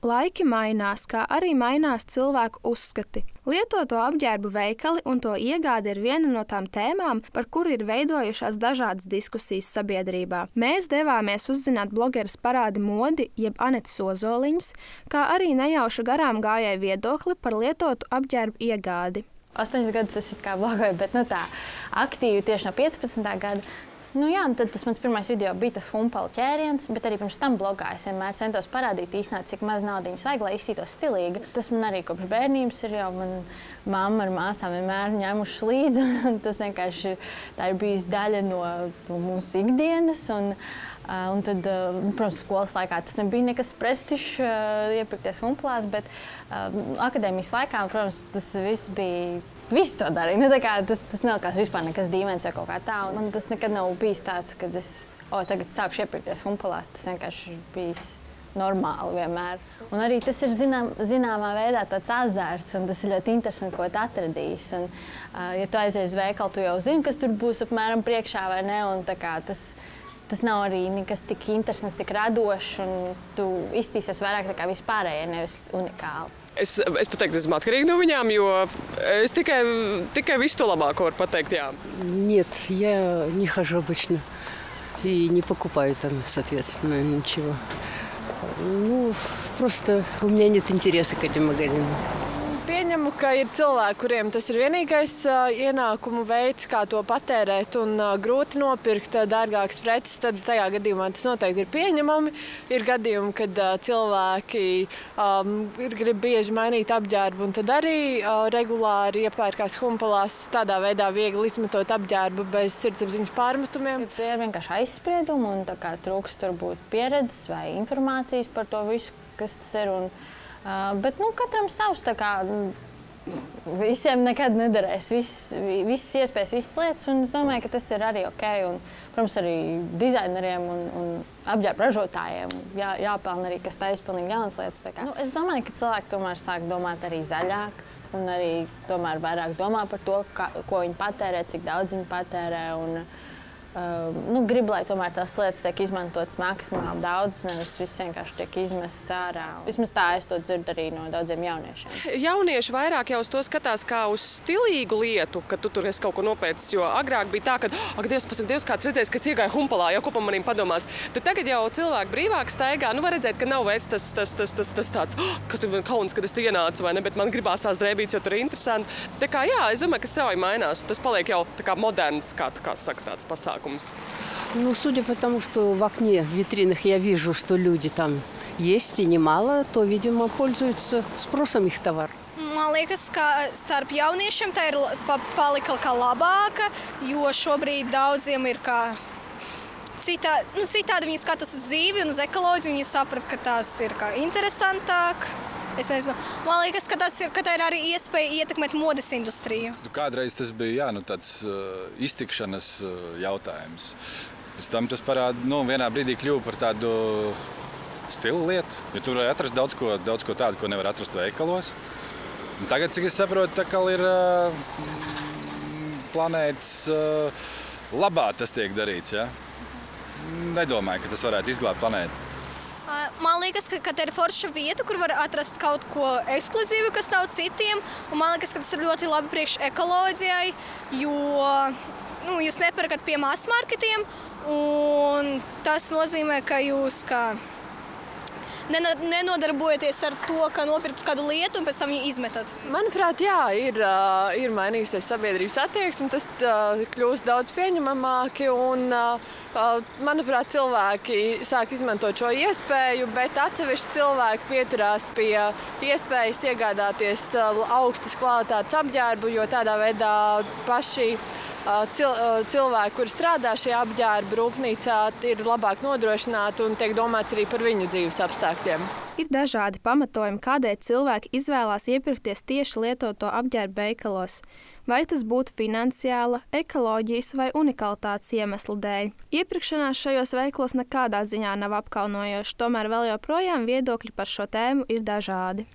Laiki mainās, kā arī mainās cilvēku uzskati. Lietoto apģērbu veikali un to iegāde ir viena no tām tēmām, par kuru ir veidojušās dažādas diskusijas sabiedrībā. Mēs devāmies uzzināt blogeres parādi modi, jeb Anetes Ozoliņas, kā arī nejauša garām gājēju viedokli par lietotu apģērbu iegādi. Astoņus gadus es kā blogoju, bet nu, tā aktīvi tieši no 15. gada. Nu, jā, tad tas mans pirmais video bija tas humpalu ķēriens, bet arī pirms tam blogā es vienmēr centos parādīt īstenībā, cik maz naudas vajag, lai izsītos stilīgi. Tas man arī kopš bērnības ir jau man mamma ar māsām vienmēr ņēmušas līdzi. tas vienkārši ir, ir bijis daļa no, mūsu ikdienas. Un, un tad, uh, protams, skolas laikā tas nebija nekas prestižs, iepirkties humpalās, bet akadēmijas laikā, protams, tas viss bija Visi to darīja. Nu, tas tas nelikās vispār nekas dīvains vai kaut kā tā. Man tas nekad nav bijis tāds, ka es oh, tagad sākšu iepirkties humpalās. Tas vienkārši ir bijis normāli vienmēr. Un arī tas ir zinām, zināmā veidā tāds azarts, un tas ir ļoti interesanti, ko tu atradīsi. Un, uh, ja tu aizies uz veikalu, tu jau zini, kas tur būs apmēram priekšā vai ne. Un, kā, tas, tas nav arī nekas tik interesants, tik radošs, un tu iztīsies vairāk nekā vispārējie, nevis unikāli. Es, es pateiktu, esmu atkarīga no viņām, jo es tikai, tikai visu to labāko varu pateikt. Jā. Нет, я не хожу обычно и не покупаю там, соответственно, ничего. Ну, просто у меня нет интереса к этим магазинам. Ka ir cilvēki, kuriem tas ir vienīgais ienākumu veids, kā to patērēt, un grūti nopirkt dārgākas preces. Tad tajā gadījumā tas noteikti ir pieņemami. Ir gadījumi, kad cilvēki um, grib bieži mainīt apģērbu, un tad arī uh, regulāri iepērkās humpalās, tādā veidā viegli izmetot apģērbu bez sirdsapziņas pārmetumiem. Tie ir vienkārši aizspriedumi, un trūkst varbūt pieredzes vai informācijas par to visu, kas tas ir. Un, Uh, bet nu, katram savs. Kā, visiem nekad nederēs viss, visas iespējas, visas lietas. Es domāju, ka tas ir arī ok. Un, protams, arī dizaineriem un, un apģērba ražotājiem jā, jāpelnā arī kas taisa pilnīgi jaunas lietas. Nu, es domāju, ka cilvēki tomēr sāk domāt arī zaļāk. Un arī tomēr vairāk domā par to, ka, ko viņi patērē, cik daudz viņi patērē. Un, uh, Uh, nu, gribu, lai tomēr tās lietas tiek izmantotas maksimāli daudz, nevis viss vienkārši tiek izmests ārā. Vismaz tā es to dzirdu arī no daudziem jauniešiem. Jaunieši vairāk jau uz to skatās kā uz stilīgu lietu, ka tu tur esi kaut ko nopērcis. Jo agrāk bija tā, ka, ak, Dievs, pasak, Dievs kāds redzēs, kas iegāja humpalā, jau ko pa manīm padomās. Tad tagad jau cilvēki brīvāk staigā. Nu, var redzēt, ka nav vairs tas, tas, tas, tas, tas tāds, oh, ka man kauns, kad es te ienācu, vai ne, bet man gribās tās drēbītes, jo tur ir interesanti. Tā kā jā, es domāju, ka strauji mainās. Tas paliek jau tā kā moderns, kā, kā saka, tāds pasākums pasākums? Ну, судя по тому, что в окне, в витринах я вижу, что люди там есть и немало, то, видимо, пользуются спросом их товар. Man liekas, ka starp jauniešiem tā ir palika kā labāka, jo šobrīd daudziem ir kā citā, nu, citādi viņi skatās uz dzīvi un uz ekoloģiju. Viņi saprata, ka tās ir kā interesantāk. Es nezinu, man liekas, ka, tas ka tā ir arī iespēja ietekmēt modes industriju. Nu, kādreiz tas bija jā, nu, tāds uh, iztikšanas uh, jautājums. Pēc tam tas parāda, nu, vienā brīdī kļuva par tādu stilu lietu. Jo tur var atrast daudz ko, daudz ko tādu, ko nevar atrast veikalos. Un tagad, cik es saprotu, tā kā ir uh, planētas uh, labā tas tiek darīts. Ja? Nedomāju, ka tas varētu izglābt planētu. Liekas, ka, ka tā ir forša vieta, kur var atrast kaut ko ekskluzīvu, kas nav citiem. Un man liekas, ka tas ir ļoti labi priekš ekoloģijai, jo nu, jūs nepērkat pie masmarketiem. Tas nozīmē, ka jūs kā nenodarbojaties ar to, ka nopirkt kādu lietu un pēc tam viņu izmetat? Manuprāt, jā, ir, ir mainījusies sabiedrības attieksme. Tas kļūst daudz pieņemamāki. Un, manuprāt, cilvēki sāk izmantot šo iespēju, bet atsevišķi cilvēki pieturās pie iespējas iegādāties augstas kvalitātes apģērbu, jo tādā veidā paši cil, cilvēki, kuri strādā šajā apģērba rūpnīcā, ir labāk nodrošināti un tiek domāts arī par viņu dzīves apstākļiem. Ir dažādi pamatojumi, kādēļ cilvēki izvēlās iepirkties tieši lietoto apģērbu veikalos. Vai tas būtu finansiāla, ekoloģijas vai unikalitātes iemesla dēļ. Iepirkšanās šajos veikalos nekādā ziņā nav apkaunojoša, tomēr vēl joprojām viedokļi par šo tēmu ir dažādi.